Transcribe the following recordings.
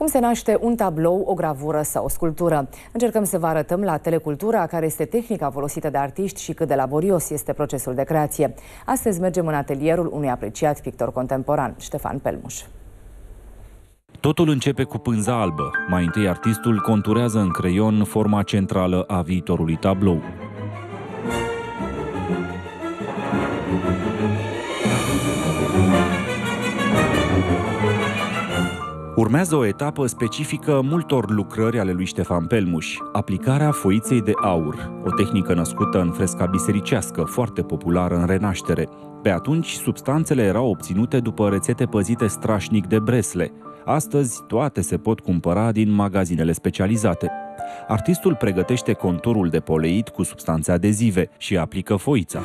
Cum se naște un tablou, o gravură sau o sculptură? Încercăm să vă arătăm la Telecultura care este tehnica folosită de artiști și cât de laborios este procesul de creație. Astăzi mergem în atelierul unui apreciat pictor contemporan, Ștefan Pelmuș. Totul începe cu pânza albă. Mai întâi artistul conturează în creion forma centrală a viitorului tablou. Urmează o etapă specifică multor lucrări ale lui Ștefan Pelmuș, aplicarea foiței de aur, o tehnică născută în fresca bisericească, foarte populară în renaștere. Pe atunci, substanțele erau obținute după rețete păzite strașnic de bresle. Astăzi, toate se pot cumpăra din magazinele specializate. Artistul pregătește conturul de poleit cu substanțe adezive și aplică foița.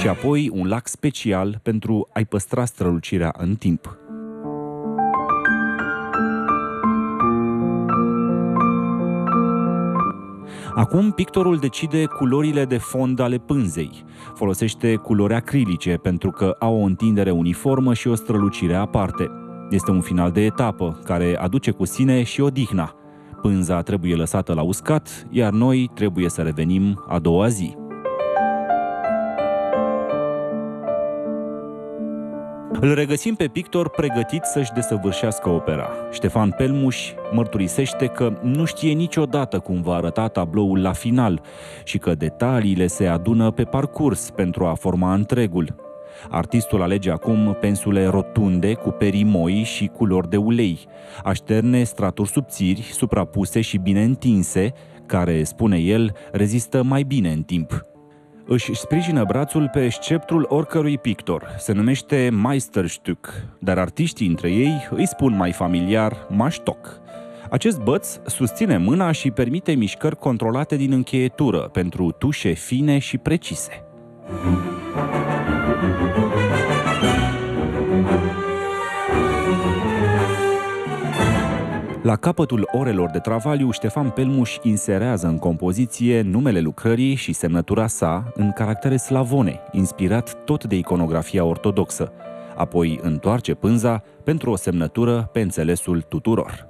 Și apoi un lac special pentru a-i păstra strălucirea în timp. Acum pictorul decide culorile de fond ale pânzei. Folosește culori acrilice pentru că au o întindere uniformă și o strălucire aparte. Este un final de etapă care aduce cu sine și odihna. Pânza trebuie lăsată la uscat, iar noi trebuie să revenim a doua zi. Îl regăsim pe pictor pregătit să-și desăvârșească opera. Ștefan Pelmuș mărturisește că nu știe niciodată cum va arăta tabloul la final și că detaliile se adună pe parcurs pentru a forma întregul. Artistul alege acum pensule rotunde cu perimoi și culori de ulei, așterne straturi subțiri, suprapuse și bine întinse, care, spune el, rezistă mai bine în timp își sprijină brațul pe sceptrul oricărui pictor. Se numește Meisterstück, dar artiștii între ei îi spun mai familiar maștoc. Acest băț susține mâna și permite mișcări controlate din încheietură pentru tușe fine și precise. La capătul orelor de travaliu, Ștefan Pelmuș inserează în compoziție numele lucrării și semnătura sa în caractere slavone, inspirat tot de iconografia ortodoxă. Apoi întoarce pânza pentru o semnătură pe înțelesul tuturor.